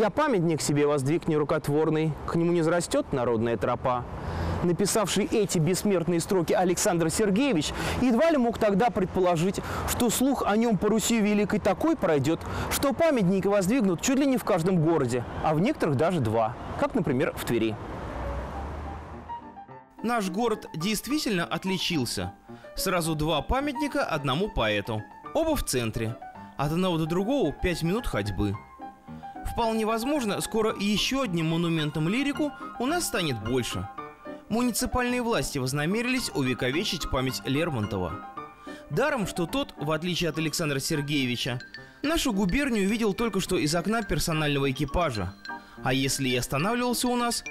Я памятник себе воздвиг нерукотворный, к нему не зарастет народная тропа. Написавший эти бессмертные строки Александр Сергеевич едва ли мог тогда предположить, что слух о нем по Руси Великой такой пройдет, что памятники воздвигнут чуть ли не в каждом городе, а в некоторых даже два, как, например, в Твери. Наш город действительно отличился. Сразу два памятника одному поэту. Оба в центре. От одного до другого пять минут ходьбы. Вполне возможно, скоро еще одним монументом лирику у нас станет больше. Муниципальные власти вознамерились увековечить память Лермонтова. Даром, что тот, в отличие от Александра Сергеевича, нашу губернию видел только что из окна персонального экипажа. А если и останавливался у нас,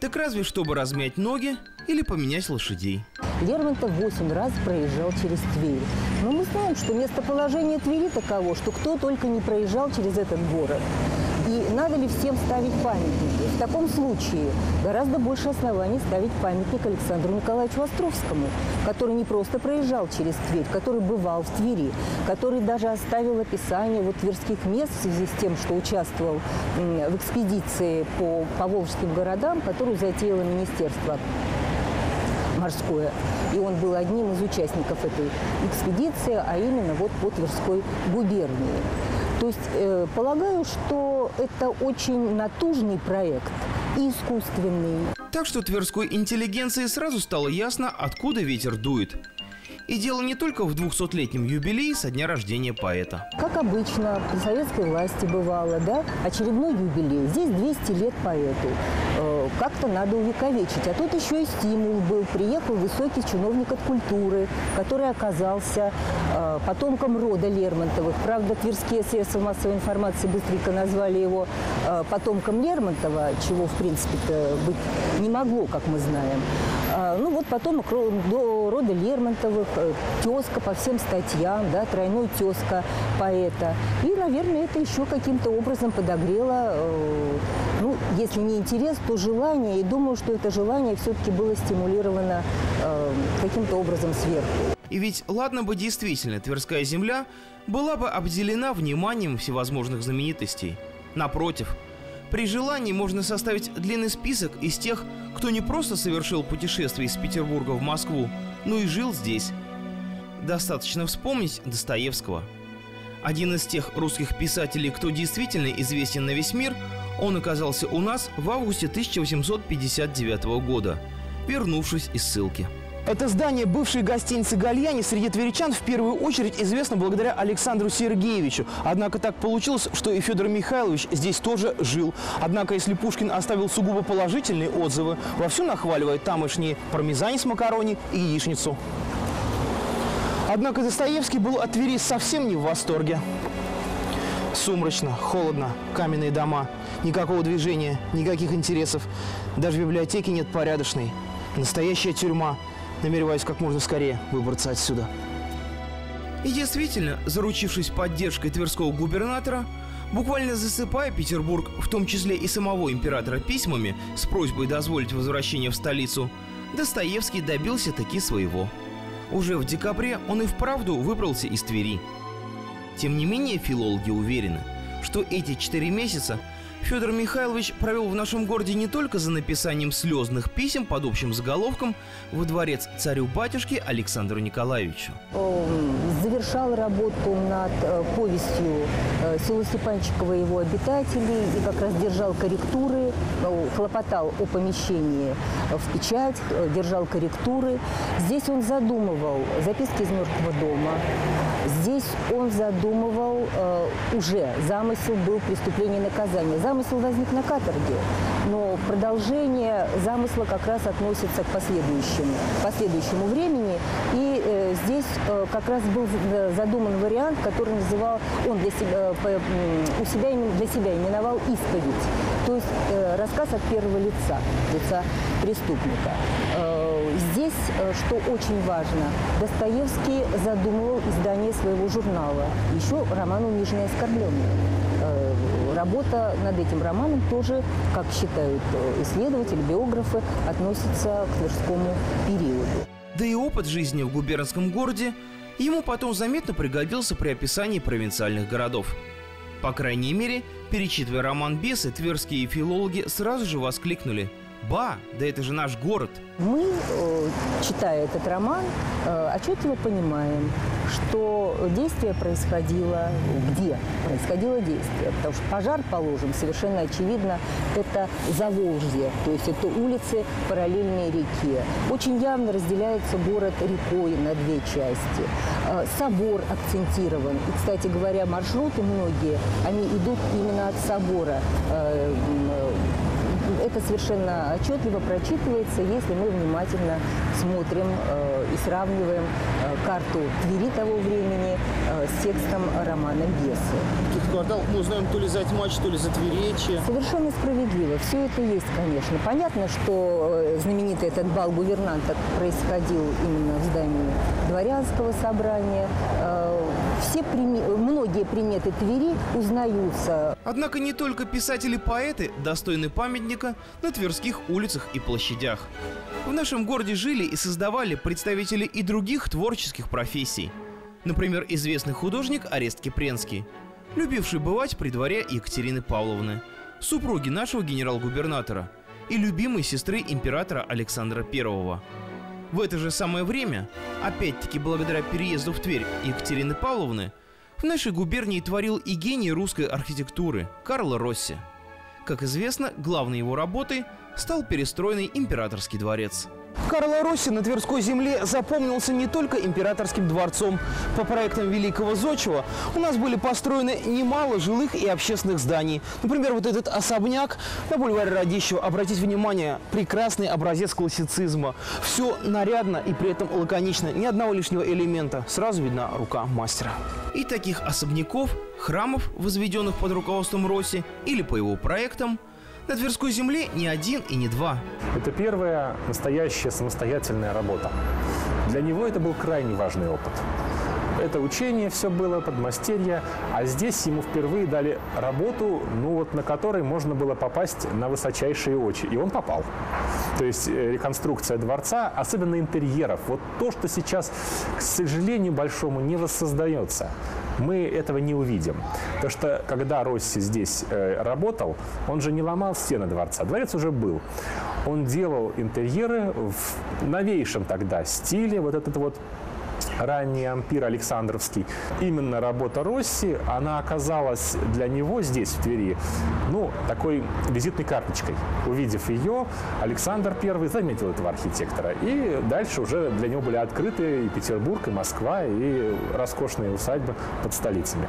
так разве чтобы размять ноги или поменять лошадей. Лермонтов 8 раз проезжал через Тверь. Но мы знаем, что местоположение Твери таково, что кто только не проезжал через этот город. Надо ли всем ставить памятники? В таком случае гораздо больше оснований ставить памятник Александру Николаевичу Островскому, который не просто проезжал через Тверь, который бывал в Твери, который даже оставил описание вот тверских мест в связи с тем, что участвовал в экспедиции по поволжским городам, которую затеяло Министерство морское. И он был одним из участников этой экспедиции, а именно вот по Тверской губернии. То есть э, полагаю, что это очень натужный проект и искусственный. Так что тверской интеллигенции сразу стало ясно, откуда ветер дует. И дело не только в 200-летнем юбилее со дня рождения поэта. Как обычно, при советской власти бывало, да, очередной юбилей. Здесь 200 лет поэту. Как-то надо увековечить. А тут еще и стимул был. Приехал высокий чиновник от культуры, который оказался э, потомком рода Лермонтовых. Правда, тверские средства массовой информации быстренько назвали его э, потомком Лермонтова, чего, в принципе-то, быть не могло, как мы знаем. А, ну вот потомок до рода Лермонтовых, э, тезка по всем статьям, да, тройной тезка поэта. И, наверное, это еще каким-то образом подогрело, э, ну, если не интерес, то желание. И думаю, что это желание все-таки было стимулировано э, каким-то образом сверху. И ведь ладно бы действительно Тверская земля была бы обделена вниманием всевозможных знаменитостей. Напротив, при желании можно составить длинный список из тех, кто не просто совершил путешествие из Петербурга в Москву, но и жил здесь. Достаточно вспомнить Достоевского. Один из тех русских писателей, кто действительно известен на весь мир, он оказался у нас в августе 1859 года, вернувшись из ссылки. Это здание бывшей гостиницы «Гальяни» среди тверичан в первую очередь известно благодаря Александру Сергеевичу. Однако так получилось, что и Федор Михайлович здесь тоже жил. Однако, если Пушкин оставил сугубо положительные отзывы, вовсю нахваливает тамошние пармезани с макарони и яичницу. Однако Достоевский был от Твери совсем не в восторге. Сумрачно, холодно, каменные дома, никакого движения, никаких интересов. Даже в библиотеке нет порядочной. Настоящая тюрьма – намереваясь как можно скорее выбраться отсюда. И действительно, заручившись поддержкой тверского губернатора, буквально засыпая Петербург, в том числе и самого императора письмами с просьбой дозволить возвращение в столицу, Достоевский добился таки своего. Уже в декабре он и вправду выбрался из Твери. Тем не менее, филологи уверены, что эти четыре месяца – Федор Михайлович провел в нашем городе не только за написанием слезных писем под общим заголовком во дворец царю-батюшке Александру Николаевичу. Он завершал работу над э, повестью э, село Степанчикова и его обитателей и как раз держал корректуры, э, хлопотал о помещении в печать, держал корректуры. Здесь он задумывал записки из мертвого дома. Здесь он задумывал уже замысел был преступление и наказание замысел возник на каторге, но продолжение замысла как раз относится к последующему, последующему времени. И э, здесь э, как раз был задуман вариант, который называл, он для себя, э, у себя для себя именовал исповедь. То есть э, рассказ от первого лица, лица преступника. Э, здесь, э, что очень важно, Достоевский задумывал издание своего журнала, еще роман «Униженный оскорбленный». Работа над этим романом тоже, как считают э, исследователи, биографы, относится к Тверскому периоду. Да и опыт жизни в губернском городе ему потом заметно пригодился при описании провинциальных городов. По крайней мере, Перечитывая роман «Бесы», тверские филологи сразу же воскликнули – Ба, да это же наш город. Мы, э, читая этот роман, э, отчетливо понимаем, что действие происходило где? Происходило действие. Потому что пожар, положим, совершенно очевидно, это Заволжье, то есть это улицы параллельные реке. Очень явно разделяется город рекой на две части. Э, собор акцентирован. И, кстати говоря, маршруты многие, они идут именно от собора это совершенно отчетливо прочитывается, если мы внимательно смотрим э, и сравниваем э, карту Твери того времени э, с текстом романа «Бесы». Тут квартал мы узнаем то ли за Тьмач, то ли за Тверечи. Совершенно справедливо. Все это есть, конечно. Понятно, что знаменитый этот бал гувернанток происходил именно в здании дворянского собрания. Все прими... многие приметы Твери узнаются. Однако не только писатели-поэты достойны памятника на тверских улицах и площадях. В нашем городе жили и создавали представители и других творческих профессий. Например, известный художник Арест Кипренский, любивший бывать при дворе Екатерины Павловны, супруги нашего генерал-губернатора и любимой сестры императора Александра I. В это же самое время, опять-таки благодаря переезду в Тверь Екатерины Павловны, в нашей губернии творил и гений русской архитектуры Карло Росси. Как известно, главной его работой стал перестроенный императорский дворец – Карло Росси на Тверской земле запомнился не только императорским дворцом. По проектам Великого Зодчего у нас были построены немало жилых и общественных зданий. Например, вот этот особняк на бульваре Радищева. Обратите внимание, прекрасный образец классицизма. Все нарядно и при этом лаконично. Ни одного лишнего элемента. Сразу видна рука мастера. И таких особняков, храмов, возведенных под руководством Росси или по его проектам – на Тверской земле не один и не два. Это первая настоящая самостоятельная работа. Для него это был крайне важный опыт. Это учение все было, подмастерье, а здесь ему впервые дали работу, ну вот на которой можно было попасть на высочайшие очи. И он попал. То есть э, реконструкция дворца, особенно интерьеров, вот то, что сейчас, к сожалению большому, не воссоздается мы этого не увидим. Потому что когда Росси здесь э, работал, он же не ломал стены дворца. Дворец уже был. Он делал интерьеры в новейшем тогда стиле, вот этот вот ранний ампир Александровский. Именно работа Росси, она оказалась для него здесь, в Твери, ну, такой визитной карточкой. Увидев ее, Александр I заметил этого архитектора. И дальше уже для него были открыты и Петербург, и Москва, и роскошные усадьбы под столицами.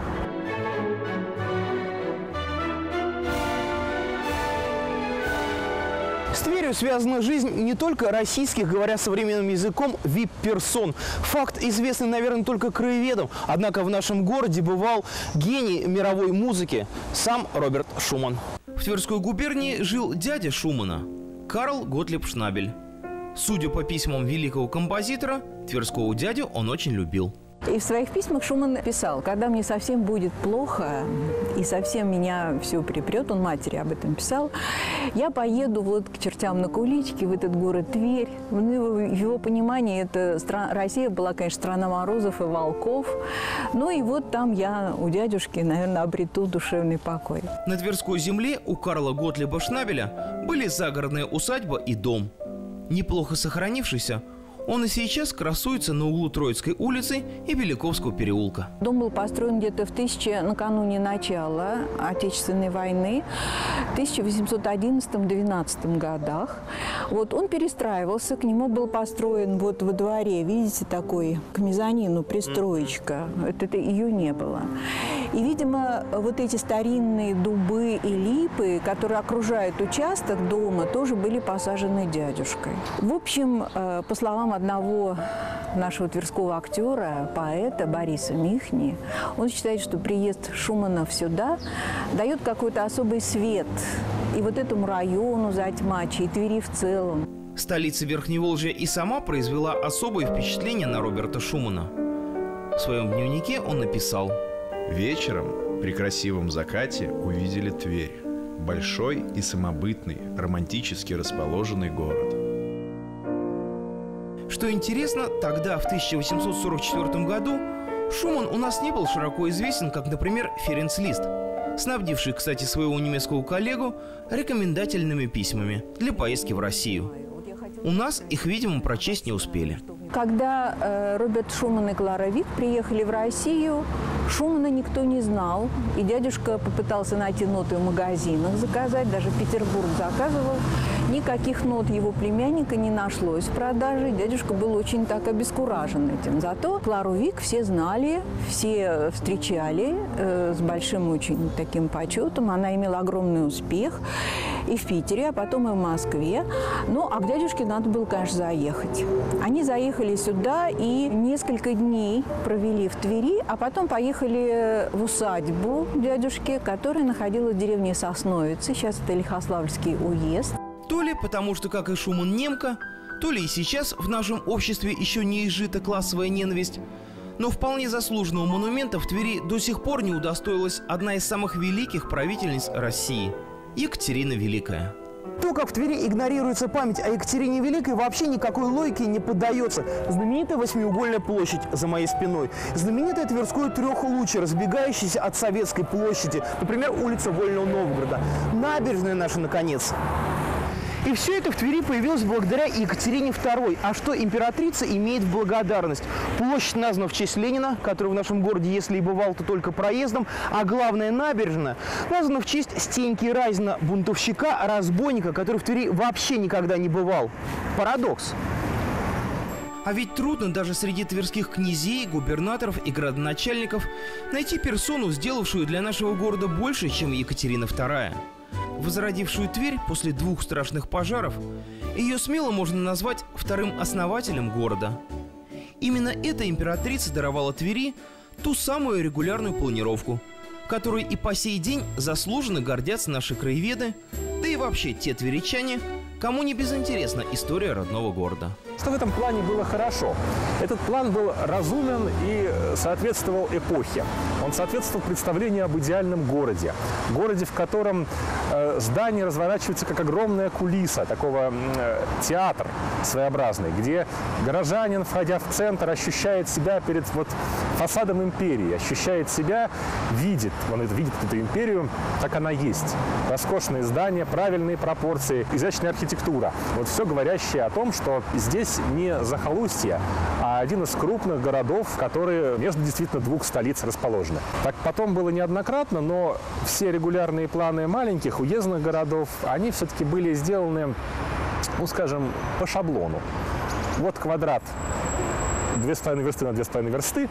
Тверью связана жизнь не только российских, говоря современным языком, вип-персон. Факт известный, наверное, только краеведам. Однако в нашем городе бывал гений мировой музыки, сам Роберт Шуман. В Тверской губернии жил дядя Шумана, Карл Готлеб Шнабель. Судя по письмам великого композитора, Тверского дядю он очень любил. И в своих письмах Шуман писал, когда мне совсем будет плохо и совсем меня все припрет, он матери об этом писал, я поеду вот к чертям на куличке в этот город Тверь. В его понимании это страна, Россия была, конечно, страна морозов и волков. Ну и вот там я у дядюшки, наверное, обрету душевный покой. На Тверской земле у Карла Готлиба Шнабеля были загородная усадьба и дом. Неплохо сохранившийся – он и сейчас красуется на углу Троицкой улицы и Беляковского переулка. Дом был построен где-то в тысяче накануне начала Отечественной войны, в 1811-12 годах. Вот он перестраивался, к нему был построен вот во дворе, видите, такой к мезонину пристроечка. Это, это ее не было. И, видимо, вот эти старинные дубы и липы, которые окружают участок дома, тоже были посажены дядюшкой. В общем, э, по словам одного нашего тверского актера, поэта Бориса Михни, он считает, что приезд Шуманов сюда дает какой-то особый свет и вот этому району Затьмачи, и Твери в целом. Столица Верхневолжья и сама произвела особое впечатление на Роберта Шумана. В своем дневнике он написал Вечером при красивом закате увидели Тверь. Большой и самобытный, романтически расположенный город. Что интересно, тогда, в 1844 году, Шуман у нас не был широко известен, как, например, Ференц Лист. снабдивший, кстати, своего немецкого коллегу рекомендательными письмами для поездки в Россию. У нас их, видимо, прочесть не успели. Когда э, Роберт Шуман и Клара Вик приехали в Россию, Шумана никто не знал. И дядюшка попытался найти ноты в магазинах заказать, даже Петербург заказывал. Никаких нот его племянника не нашлось в продаже. Дядюшка был очень так обескуражен этим. Зато Клару Вик все знали, все встречали э, с большим очень таким почетом. Она имела огромный успех и в Питере, а потом и в Москве. Ну, а к дядюшке надо было, конечно, заехать. Они заехали сюда и несколько дней провели в Твери, а потом поехали в усадьбу дядюшки, которая находилась в деревне Сосновицы. Сейчас это Лихославльский уезд. То ли потому, что, как и Шуман немка, то ли и сейчас в нашем обществе еще не изжита классовая ненависть, но вполне заслуженного монумента в Твери до сих пор не удостоилась одна из самых великих правительниц России – Екатерина Великая. То, как в Твери игнорируется память о Екатерине Великой, вообще никакой логике не поддается. Знаменитая восьмиугольная площадь за моей спиной. Знаменитое Тверское трехлучие, разбегающееся от Советской площади. Например, улица Вольного Новгорода. Набережная наша, наконец. И все это в Твери появилось благодаря Екатерине II. А что императрица имеет в благодарность? Площадь названа в честь Ленина, который в нашем городе, если и бывал, то только проездом. А главная набережная названа в честь Стеньки Разина, бунтовщика, разбойника, который в Твери вообще никогда не бывал. Парадокс. А ведь трудно даже среди тверских князей, губернаторов и градоначальников найти персону, сделавшую для нашего города больше, чем Екатерина II. Возродившую Тверь после двух страшных пожаров, ее смело можно назвать вторым основателем города. Именно эта императрица даровала Твери ту самую регулярную планировку, которой и по сей день заслуженно гордятся наши краеведы, да и вообще те тверичане, кому не безинтересна история родного города. Что в этом плане было хорошо? Этот план был разумен и соответствовал эпохе. Он соответствовал представлению об идеальном городе. Городе, в котором э, здание разворачивается как огромная кулиса, такого э, театр своеобразный, где горожанин, входя в центр, ощущает себя перед вот, фасадом империи, ощущает себя, видит, он видит эту империю, как она есть. Роскошные здания, правильные пропорции, изящная архитектура. Вот все говорящее о том, что здесь здесь не захолустье, а один из крупных городов, которые между действительно двух столиц расположены. Так потом было неоднократно, но все регулярные планы маленьких уездных городов, они все-таки были сделаны, ну скажем, по шаблону. Вот квадрат 2,5 версты на 2,5 версты,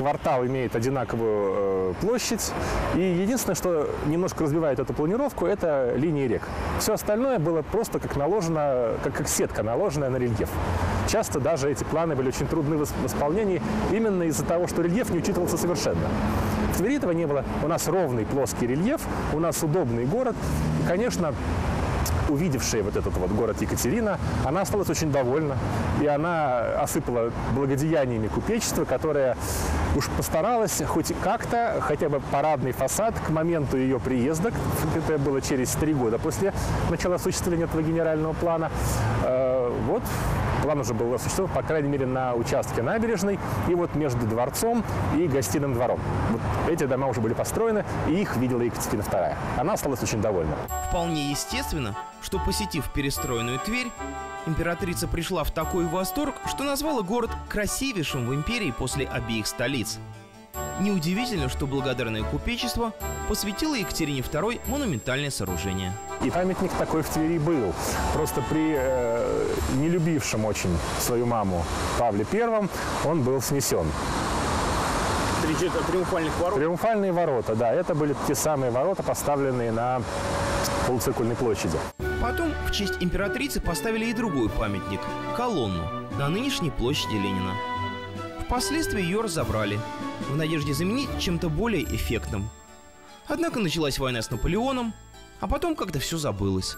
квартал имеет одинаковую э, площадь. И единственное, что немножко разбивает эту планировку, это линии рек. Все остальное было просто как наложено, как, как сетка, наложенная на рельеф. Часто даже эти планы были очень трудны в исполнении именно из-за того, что рельеф не учитывался совершенно. В Твери этого не было. У нас ровный плоский рельеф, у нас удобный город. И, конечно, увидевшая вот этот вот город Екатерина, она осталась очень довольна. И она осыпала благодеяниями купечества, которое уж постаралась хоть как-то, хотя бы парадный фасад к моменту ее приезда, это было через три года после начала осуществления этого генерального плана, э, вот план уже был осуществлен, по крайней мере, на участке набережной и вот между дворцом и гостиным двором. Вот эти дома уже были построены, и их видела Екатерина II. Она осталась очень довольна. Вполне естественно, что посетив перестроенную Тверь, императрица пришла в такой восторг, что назвала город красивейшим в империи после обеих столиц. Неудивительно, что благодарное купечество посвятило Екатерине II монументальное сооружение. И памятник такой в Твери был. Просто при э, нелюбившем очень свою маму Павле I он был снесен. Триумфальных ворот? Триумфальные ворота, да. Это были те самые ворота, поставленные на полуциркульной площади. Потом в честь императрицы поставили и другой памятник – колонну на нынешней площади Ленина. Впоследствии ее разобрали, в надежде заменить чем-то более эффектным. Однако началась война с Наполеоном, а потом как-то все забылось.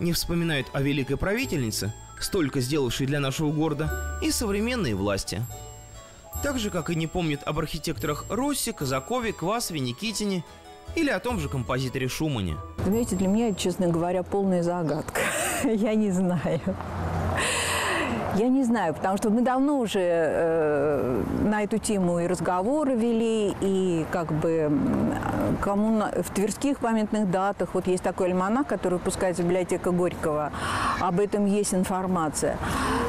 Не вспоминают о великой правительнице, столько сделавшей для нашего города, и современные власти. Так же, как и не помнят об архитекторах Росси, Казакове, Квасове, Никитине или о том же композиторе Шумане. Знаете, для меня, честно говоря, полная загадка. Я не знаю. Я не знаю, потому что мы давно уже э, на эту тему и разговоры вели, и как бы кому на, в тверских памятных датах, вот есть такой альманах, который выпускается библиотека Горького, об этом есть информация.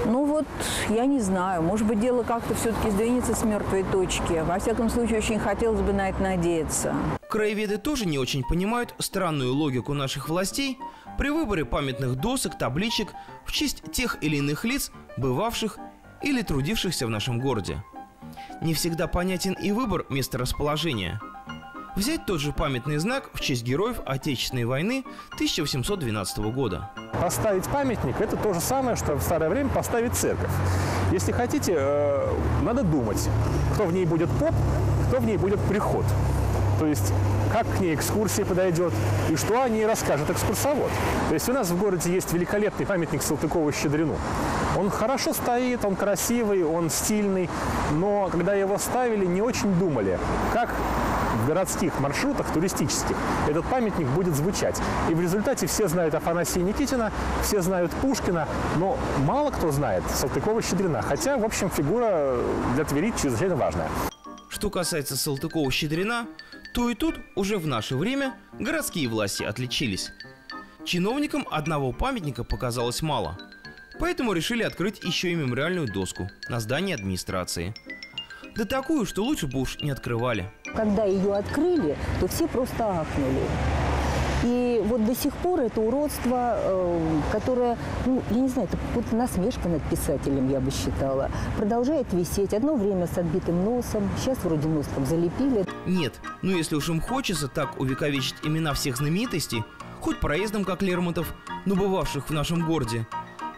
Ну вот, я не знаю, может быть, дело как-то все-таки сдвинется с мертвой точки. Во всяком случае, очень хотелось бы на это надеяться. Краеведы тоже не очень понимают странную логику наших властей при выборе памятных досок, табличек в честь тех или иных лиц, бывавших или трудившихся в нашем городе. Не всегда понятен и выбор места расположения. Взять тот же памятный знак в честь героев Отечественной войны 1812 года. Поставить памятник – это то же самое, что в старое время поставить церковь. Если хотите, э, надо думать, кто в ней будет поп, кто в ней будет приход. То есть как к ней экскурсия подойдет и что о ней расскажет экскурсовод. То есть у нас в городе есть великолепный памятник Салтыкову-Щедрину. Он хорошо стоит, он красивый, он стильный, но когда его ставили, не очень думали, как в городских маршрутах туристических этот памятник будет звучать. И в результате все знают Афанасия Никитина, все знают Пушкина, но мало кто знает Салтыкова-Щедрина. Хотя, в общем, фигура для Твери чрезвычайно важная. Что касается Салтыкова-Щедрина, то и тут уже в наше время городские власти отличились. Чиновникам одного памятника показалось мало, поэтому решили открыть еще и мемориальную доску на здании администрации. Да такую, что лучше бы уж не открывали. Когда ее открыли, то все просто ахнули. Вот до сих пор это уродство, э, которое, ну, я не знаю, это вот насмешка над писателем, я бы считала, продолжает висеть. Одно время с отбитым носом, сейчас вроде нос там залепили. Нет, ну если уж им хочется так увековечить имена всех знаменитостей, хоть проездом, как Лермонтов, но бывавших в нашем городе,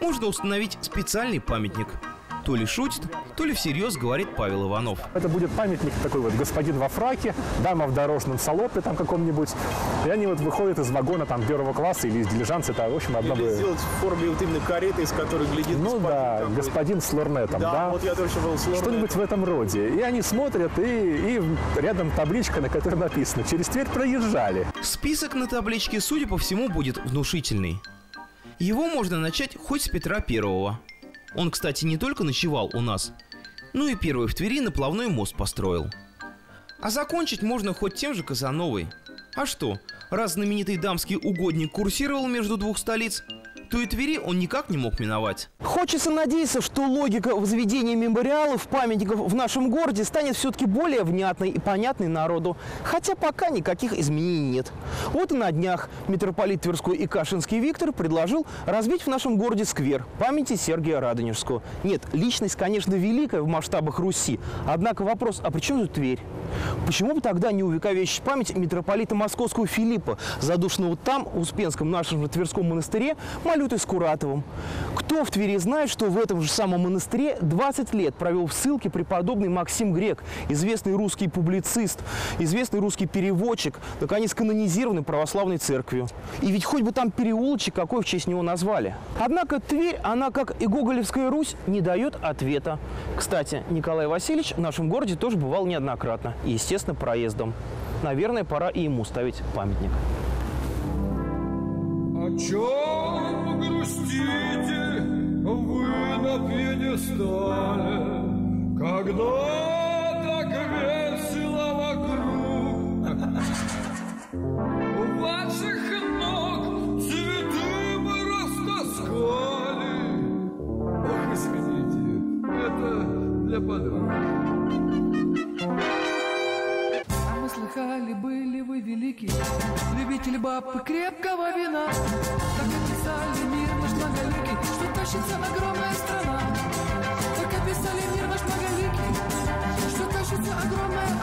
можно установить специальный памятник – то ли шутит, то ли всерьез говорит Павел Иванов. Это будет памятник такой вот господин во фраке, дама в дорожном салопе там каком-нибудь. И они вот выходят из вагона там первого класса или из дилижанса. Это, в общем, одна бы... сделать в форме вот именно кареты, из которой глядит Ну господин да, какой-то. господин с лорнетом, Да, да. вот я тоже был с лорнетом. Что-нибудь в этом роде. И они смотрят, и, и рядом табличка, на которой написано «Через Тверь проезжали». Список на табличке, судя по всему, будет внушительный. Его можно начать хоть с Петра Первого. Он, кстати, не только ночевал у нас, но и первый в Твери наплавной мост построил. А закончить можно хоть тем же Казановой. А что, раз знаменитый дамский угодник курсировал между двух столиц, то и Твери он никак не мог миновать. Хочется надеяться, что логика возведения мемориалов, памятников в нашем городе станет все-таки более внятной и понятной народу. Хотя пока никаких изменений нет. Вот и на днях митрополит Тверской и Кашинский Виктор предложил развить в нашем городе сквер памяти Сергия Радонежского. Нет, личность, конечно, великая в масштабах Руси. Однако вопрос, а при чем тут Тверь? Почему бы тогда не увековечить память митрополита Московского Филиппа, задушенного там, в Успенском нашем Тверском монастыре, Малютой Скуратовым? Кто в Твери знает, что в этом же самом монастыре 20 лет провел в ссылке преподобный Максим Грек, известный русский публицист, известный русский переводчик, наконец канонизированный православной церковью. И ведь хоть бы там переулочек какой в честь него назвали. Однако Тверь, она, как и Гоголевская Русь, не дает ответа. Кстати, Николай Васильевич в нашем городе тоже бывал неоднократно. И, естественно, проездом. Наверное, пора и ему ставить памятник. О чем грустите вы на пьедестале, Когда так весело вокруг? У ваших ног цветы мы растаскали. Ох, извините, это для подруг. А слыхали, были вы велики, любитель баб и крепкого вина. Так описали мир Магалики, что тащится огромная страна. Так описали мир ваш Магалики, что тащится огромная